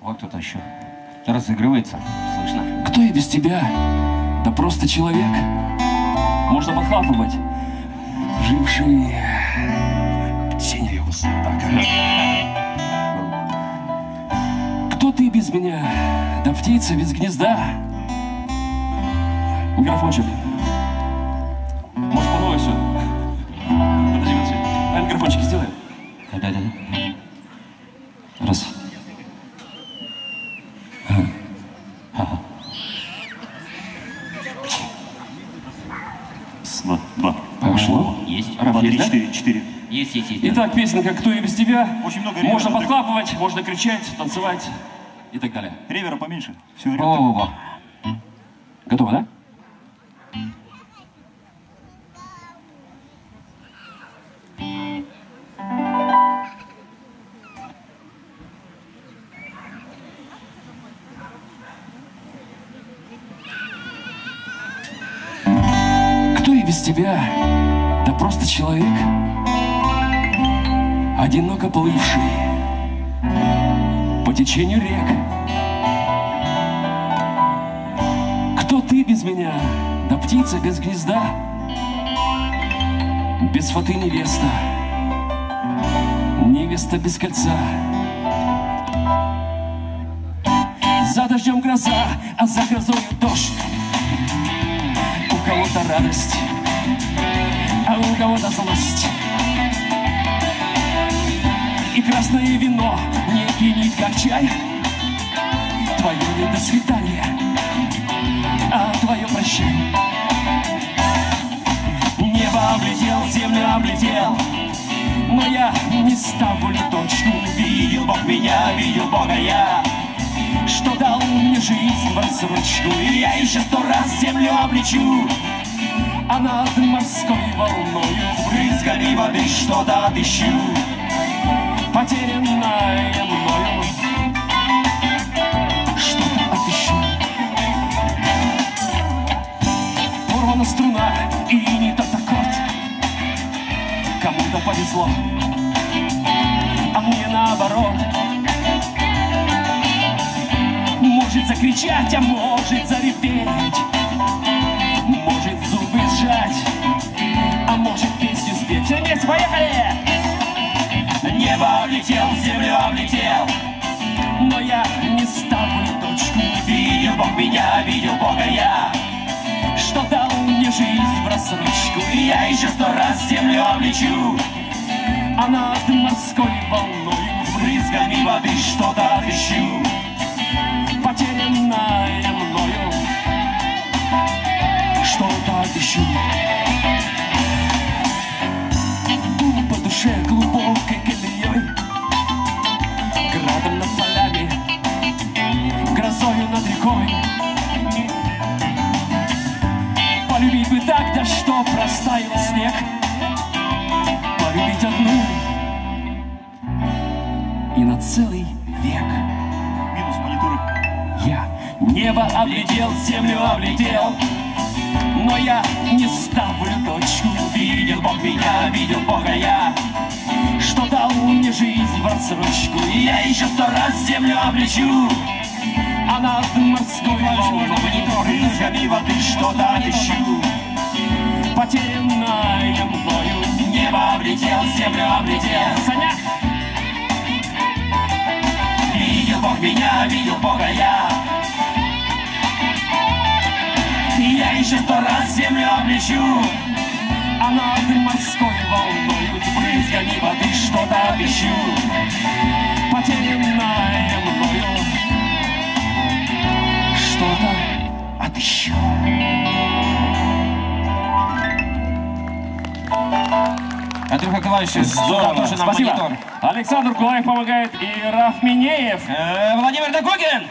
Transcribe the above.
Вот кто-то еще разыгрывается, слышно. Кто я без тебя? Да просто человек. Можно подхлапывать. Живший... Так. Кто ты без меня? Да птица без гнезда. Микрофончик. Может, по новой все? Подожди, микрофончики сделаем? Да-да-да. Раз. Два. Два. Есть. Работает, да? Четыре. Четыре. Есть, есть, есть. да. Итак, песенка «Кто я без тебя». Очень много Можно ребят. подхлапывать, можно кричать, танцевать и так далее. Ревера поменьше. Все, Во-во-во. Готово, да? Кто и без тебя? Просто человек, одиноко плывший по течению рек. Кто ты без меня? Да птица без гнезда, без фаты невеста, невеста без кольца. За дождем гроза, а за грозой дождь. У кого-то радость, а у кого-то злость. И красное вино не пьянит, как чай. Твое не до свидания, а твое прощай. Небо облетел, землю облетел, но я не ставлю точку. Видел Бог меня, видел Бога я, что дал мне жизнь в рассрочку. И я еще сто раз землю облечу, а над морской волною брызгами воды что-то отыщу, потерянное мною. Что-то отыщу. Порвана струна и не тот аккорд. Кому-то повезло, а мне наоборот. Может закричать, а может зареветь. Может песню спеть. Все вместе, поехали! Небо облетел, землю облетел, но я не ставлю точку. Видел Бог меня, видел Бога я, что дал мне жизнь в рассрочку. И я еще сто раз землю облечу, а над морской волной брызгами воды что-то отыщу, потерянное мною, что-то отыщу. Снег, полюбить одну и на целый век. Минус мониторы. Я небо облетел, землю облетел, но я не ставлю точку. Видел Бог меня, видел Бога я, что дал мне жизнь в отсрочку. И я еще сто раз землю облечу, а над морской волной брызгами воды что-то отыщу. Потерянное мною небо облетел, землю облетел. Саня! Видел Бог меня, видел Бога я. И я еще сто раз землю облечу, а над морской волною с брызгами воды что-то отыщу. Потерянное Андрюха Клавишев, Здорово, тоже на спасибо. монитор. Александр Кулаев помогает и Раф Минеев. Э, Владимир Докугин.